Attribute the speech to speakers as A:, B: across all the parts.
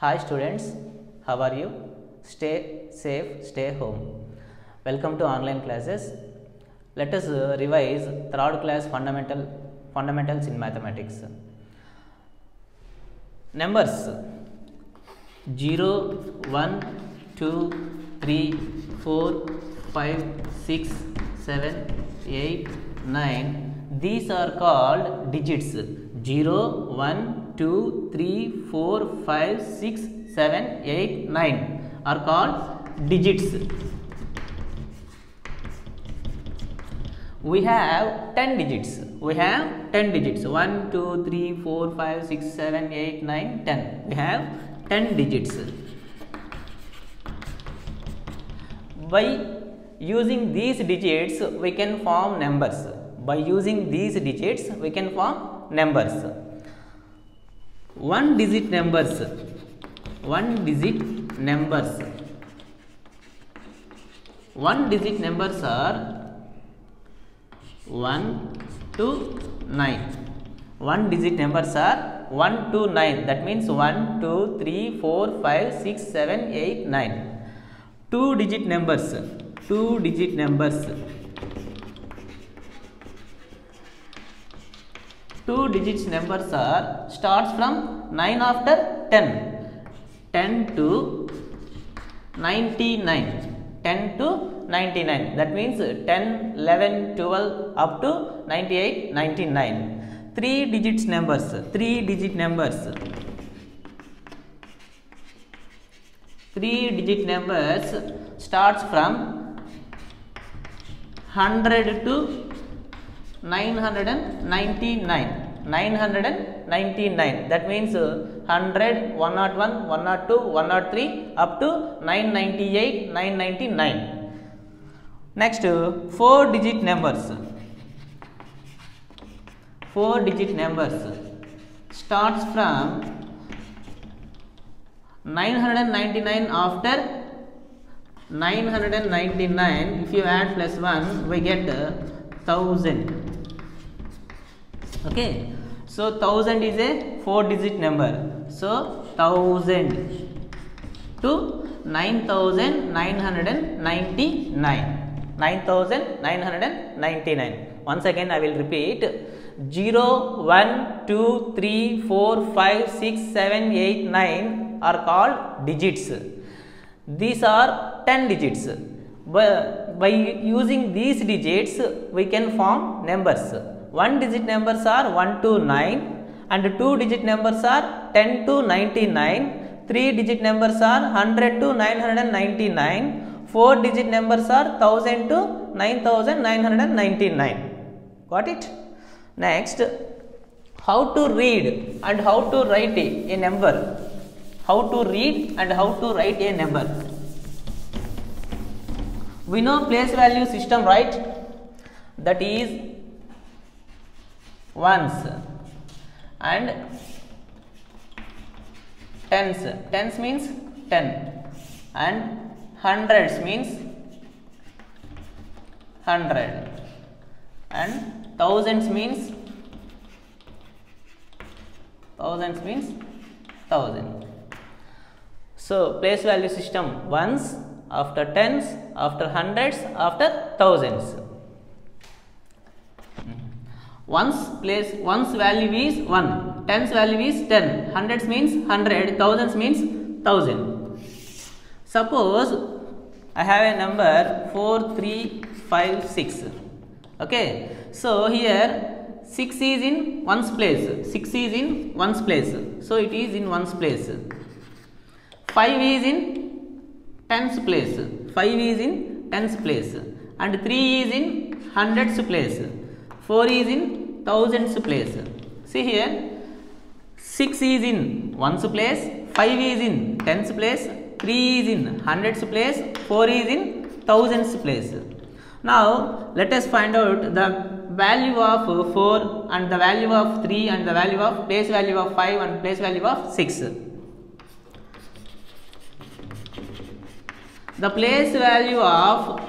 A: Hi students, how are you? Stay safe, stay home. Welcome to online classes. Let us uh, revise third class fundamental fundamentals in mathematics. Numbers 0, 1, 2, 3, 4, 5, 6, 7, 8, 9. These are called digits 0, 1, 2, 3, 4, 5, 6, 7, 8, 9 are called digits. We have 10 digits. We have 10 digits 1, 2, 3, 4, 5, 6, 7, 8, 9, 10. We have 10 digits. By using these digits, we can form numbers. By using these digits, we can form numbers. One digit numbers. One digit numbers. One digit numbers are 1 to 9. One digit numbers are 1 to 9. That means 1, 2, 3, 4, 5, 6, 7, 8, 9. Two digit numbers. Two digit numbers. Two digits numbers are starts from 9 after 10. 10 to 99. 10 to 99 that means 10 11 12 up to 98 99 three digits numbers three digit numbers three digit numbers starts from 100 to 999 999 that means uh, 100 101 102 103 up to 998 999 next uh, four digit numbers. Four digit numbers. Starts from 999 after 999 if you add plus 1 we get uh, 1000 okay? So 1000 is a four digit number. So 1000 to 9999 9999 once again i will repeat. 0 1 2 3 4 5 6 7 8 9 are called digits these are 10 digits. By, by using these digits we can form numbers. One digit numbers are 1 to 9 and two digit numbers are 10 to 99 three digit numbers are 100 to 999 four digit numbers are 1000 to 9999 got it? Next how to read and how to write a number how to read and how to write a number. We know place value system right? That is ones and tens. Tens means 10 and hundreds means 100 and thousands means thousands means thousand so place value system ones after tens after hundreds after thousands. Mm-hmm. Ones place ones value is 1 tens value is 10 hundreds means 100 thousands means 1000 suppose i have a number 4356 okay? So here 6 is in ones place 6 is in ones place. So it is in ones place 5 is in tens place. 5 is in tens place. And 3 is in hundreds place. 4 is in thousands place. See here 6 is in ones place 5 is in tens place 3 is in hundreds place 4 is in thousands place. Now let us find out the value of 4 and the value of 3 and the value of place value of 5 and place value of 6 the place value of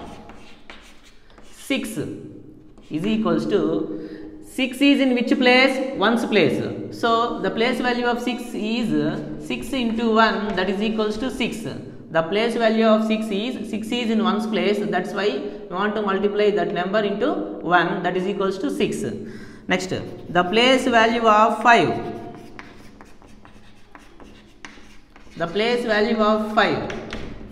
A: 6 is equals to 6 is in which place? 1's place. So the place value of 6 is 6 into 1 that is equals to 6. The place value of 6 is 6 is in 1's place that's why we want to multiply that number into 1 that is equals to 6. Next the place value of 5. The place value of 5.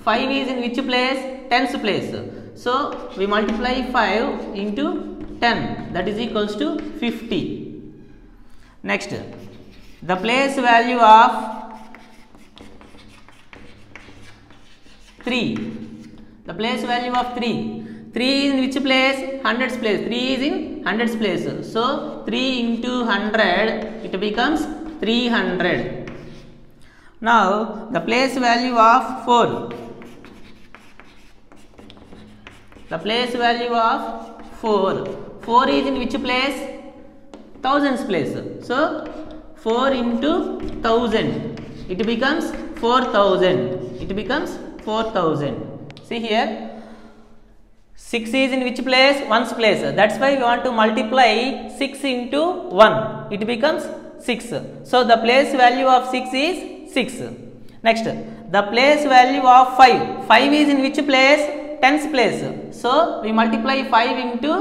A: 5 is in which place? 10's place. So we multiply 5 into 10 that is equals to 50. Next, the place value of 3. The place value of 3. 3 is in which place? Hundreds place. 3 is in hundreds place. So 3 into 100 it becomes 300. Now the place value of 4. The place value of 4. 4 is in which place? Thousands place. So 4 into 1000. It becomes 4000. It becomes 4000. See here. 6 is in which place? 1's place. That's why we want to multiply 6 into 1. It becomes 6. So the place value of 6 is 6. Next, the place value of 5. 5 is in which place? 10's place. So we multiply 5 into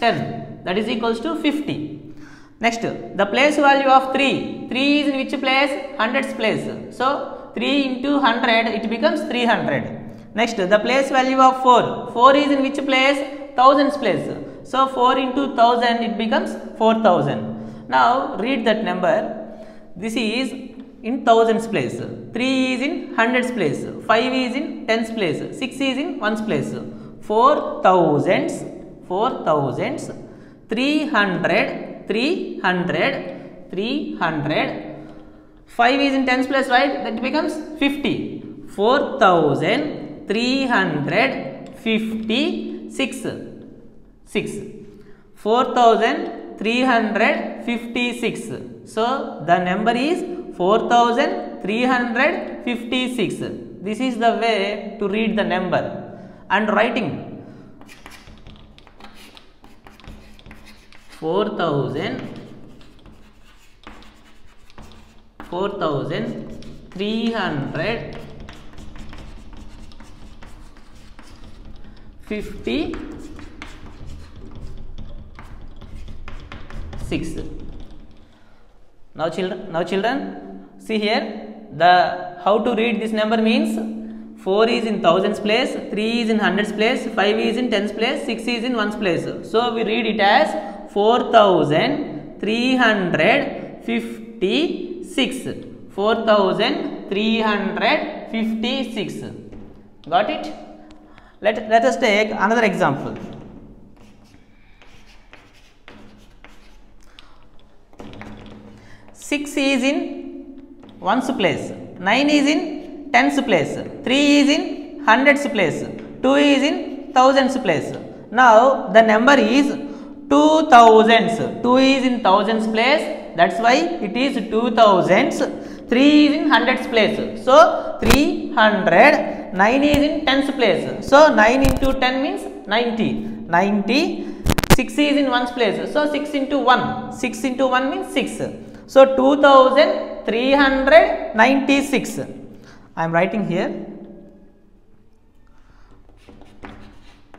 A: 10 that is equals to 50. Next, the place value of 3. 3 is in which place? Hundreds place. So 3 into 100 it becomes 300. Next, the place value of 4. 4 is in which place? Thousands place. So 4 into 1000 it becomes 4000. Now read that number. This is in thousands place. 3 is in hundreds place. 5 is in tens place. 6 is in ones place. 4 thousands, 4 thousands, 300, 300, 300. 5 is in tens place, right? That becomes 50. 4356. 6. 4356. So the number is 4356. This is the way to read the number. And writing. 4000 4300 50 6 now children now children see here the how to read this number means 4 is in thousands place 3 is in hundreds place 5 is in tens place 6 is in ones place. So we read it as 4356 4356 got it? Let let us take another example. Six is in ones place, nine is in tens place, three is in hundreds place, two is in thousands place. Now the number is two thousands. Two is in thousands place. That's why it is two thousands. Three is in hundreds place. So three hundred. Nine is in tens place. So nine into ten means ninety. Ninety. Six is in ones place. So six into one. Six into one means six. So 2396. I am writing here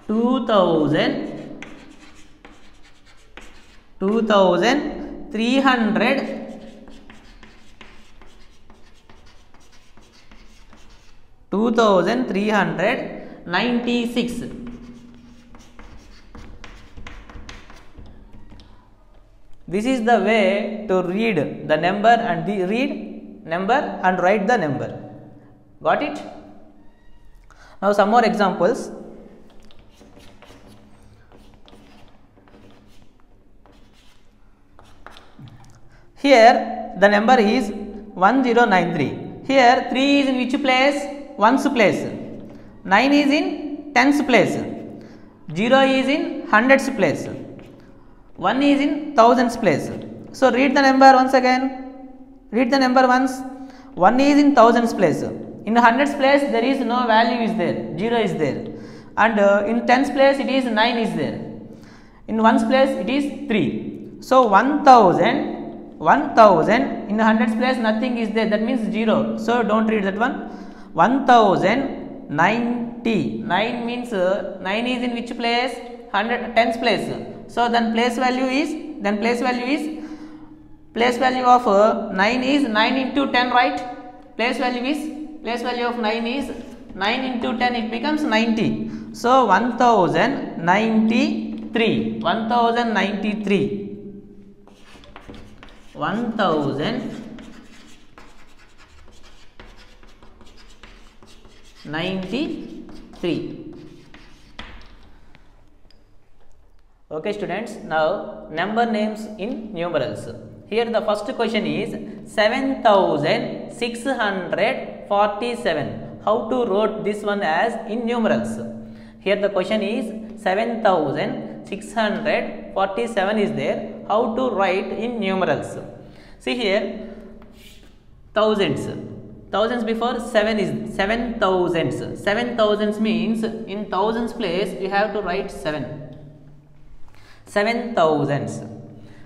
A: 2000 2300 2396 this is the way to read the number and the read number and write the number. Got it? Now some more examples. Here the number is 1093 here 3 is in which place? Ones place. 9 is in tens place. 0 is in hundreds place 1 is in thousands place. So read the number once again. Read the number once. 1 is in thousands place. In hundreds place there is no value is there. 0 is there. And uh, in tens place it is 9 is there. in ones place it is 3 so 1000 1000 in hundreds place nothing is there that means 0 so don't read that one 1090 9 means uh, 9 is in which place 100 tens place. So then place value is then place value is place value of uh, 9 is 9 into 10 right? Place value is place value of 9 is 9 into 10 it becomes 90 so 1093 1093 1093 okay students now number names in numerals. Here the first question is 7647 how to wrote this one as in numerals? Here the question is 7647 is there. How to write in numerals? See here thousands. Thousands before 7 is 7 thousands. 7 thousands means in thousands place you have to write 7 7 thousands.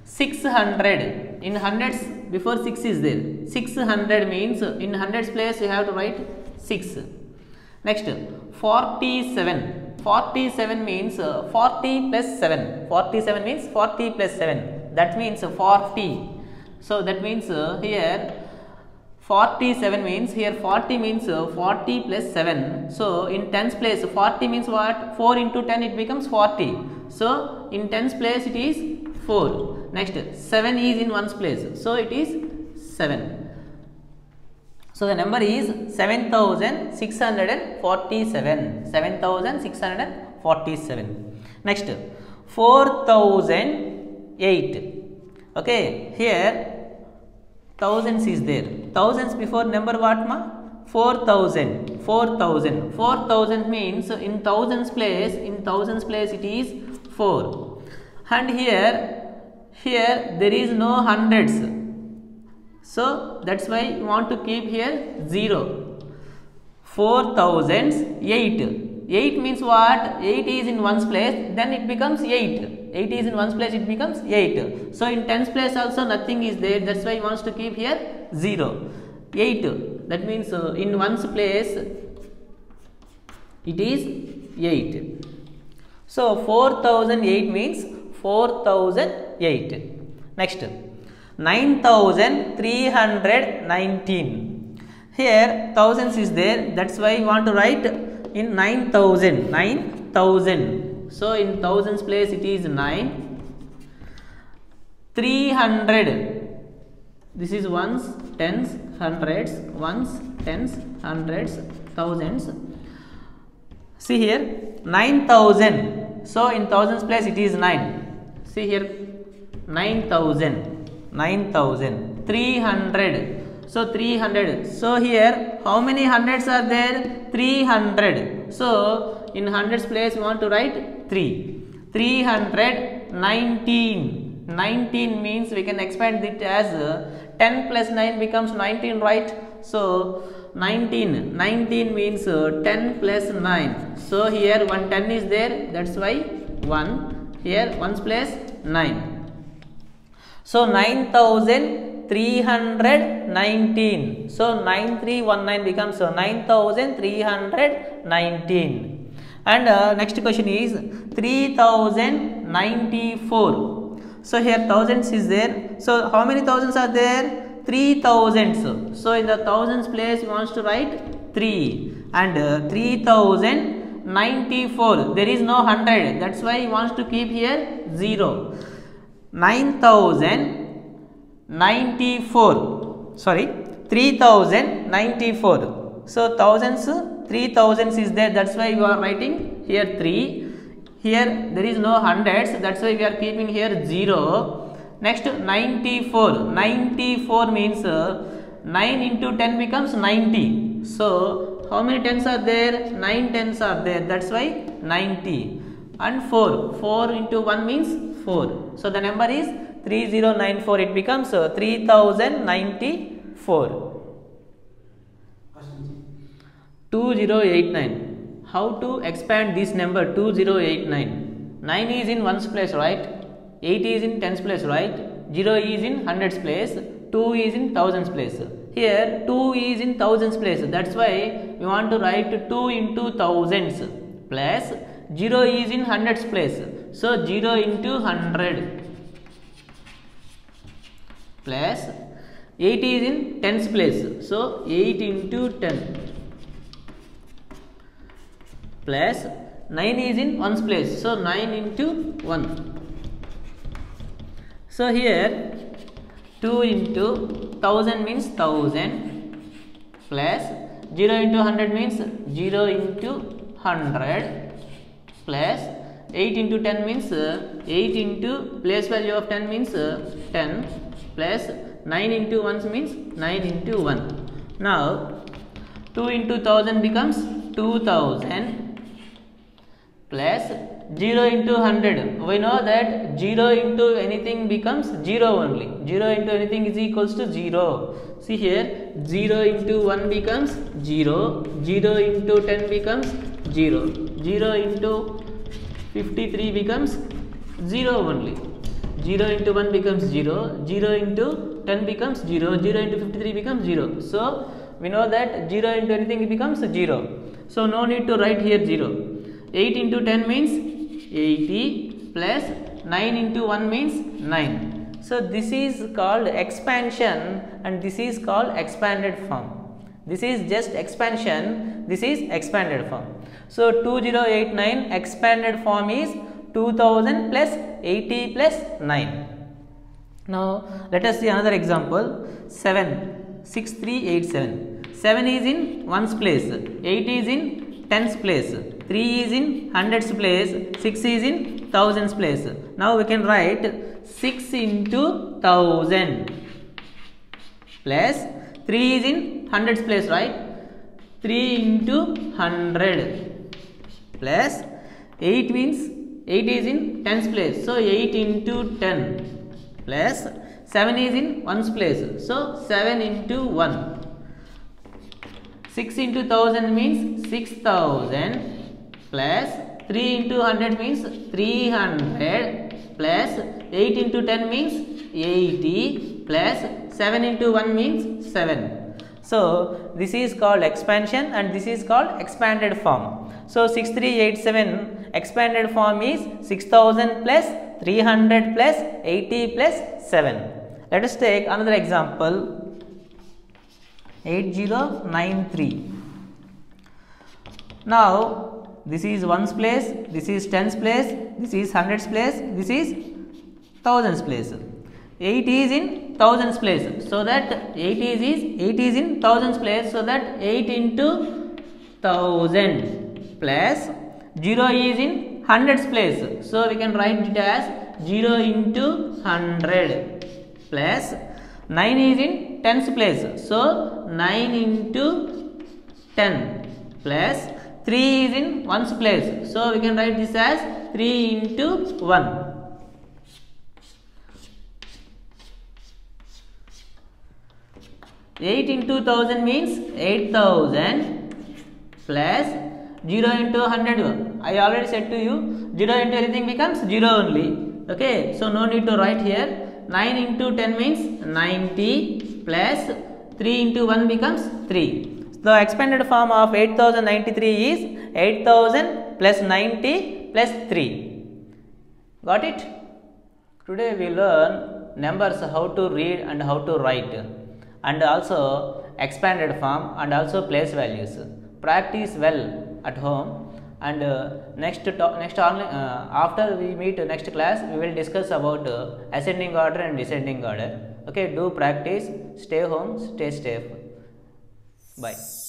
A: 600 in hundreds before 6 is there. 600 means in hundreds place you have to write 6 next 47 47 means uh, 40 plus 7 47 means 40 plus 7 that means 40 so that means uh, here 47 means here 40 means uh, 40 plus 7 so in tens place 40 means what? 4 into 10 it becomes 40 so in tens place it is 4 next 7 is in ones place. So it is 7 so the number is 7647 7647 next 4008 okay here thousands is there. Thousands before number what ma? 4000 4000 4000 means in thousands place in thousands place it is 4 and here here there is no hundreds. So that's why you want to keep here 0 4000 8 8 means what? 8 is in ones place then it becomes 8 8 is in ones place it becomes 8 so in tens place also nothing is there that's why he wants to keep here 0 8 that means uh, in ones place it is 8 so 4008 means 4008 next. 9319 here thousands is there. That's why you want to write in 9000 9000 so in thousands place it is 9 300 this is ones tens hundreds. Ones tens hundreds thousands. See here 9000 so in thousands place it is 9 see here 9000 9000 300 so 300 so here how many hundreds are there? 300 so in hundreds place you want to write 3 319 19 means we can expand it as uh, 10 plus 9 becomes 19 right? So 19 19 means uh, 10 plus 9 so here one 10 is there. That's why 1 here ones place 9 so 9319 so 9319 becomes uh, 9319 and uh, next question is 3094 so here thousands is there. So how many thousands are there 3000s so in the thousands place he wants to write 3 and uh, 3094 there is no 100 that's why he wants to keep here 0 9094 sorry 3094 so thousands 3000s is there. That's why you are writing here 3 here there is no hundreds. That's why we are keeping here 0 next 94 94 means uh, 9 into 10 becomes 90 so how many tens are there? 9 tens are there. That's why 90 and 4 4 into 1 means 4 so the number is 3094 it becomes uh, 3094 2089 how to expand this number? 2089 9 is in ones place, right? 8 is in tens place, right? 0 is in hundreds place, 2 is in thousands place. Here 2 is in thousands place. That's why we want to write 2 into thousands plus 0 is in hundreds place. So 0 into 100 plus 8 is in tens place. So 8 into 10 plus 9 is in ones place. So 9 into 1. So here 2 into 1000 means 1000 plus 0 into 100 means 0 into 100 plus 8 into 10 means uh, 8 into place value of 10 means uh, 10 plus 9 into 1 means 9 into 1. Now 2 into 1000 becomes 2000 plus 0 into 100. We know that 0 into anything becomes 0 only. 0 into anything is equals to 0. See here 0 into 1 becomes 0. 0 into 10 becomes 0. 0 into 53 becomes 0 only. 0 into 1 becomes 0. 0 into 10 becomes 0. 0 into 53 becomes 0. So we know that 0 into anything becomes 0. So no need to write here 0. 8 into 10 means 80 plus 9 into 1 means 9. So this is called expansion and this is called expanded form. This is just expansion, this is expanded form. So 2089 expanded form is 2000 plus 80 plus 9. Now let us see another example 7 6387. 7 is in ones place, 8 is in tens place, 3 is in hundreds place, 6 is in thousands place. Now we can write 6 into 1000 plus 3 is in hundreds place, right? 3 into 100 plus 8 means 8 is in tens place. So 8 into 10 plus 7 is in ones place. So 7 into 1. 6 into 1000 means 6000 plus 3 into 100 means 300 plus 8 into 10 means 80 plus 7 into 1 means 7. So, this is called expansion and this is called expanded form. So, 6387 expanded form is 6000 plus 300 plus 80 plus 7. Let us take another example 8093. Now, this is ones place, this is tens place, this is hundreds place, this is thousands place. 8 is in thousands place. So that 8 is, is 8 is in thousands place. So that 8 into thousand plus 0 is in hundreds place. So we can write it as 0 into 100 plus 9 is in tens place. So 9 into 10 plus 3 is in ones place. So we can write this as 3 into 1. Eight into thousand means eight thousand plus zero into hundred. I already said to you zero into anything becomes zero only. Okay, so no need to write here. Nine into ten means ninety plus three into one becomes three. The expanded form of 8093 is 8000 plus 90 plus 3. Got it? Today we learn numbers how to read and how to write and also expanded form and also place values. Practice well at home and uh, next next only, uh, after we meet next class we will discuss about uh, ascending order and descending order okay do practice stay home stay safe. Bye.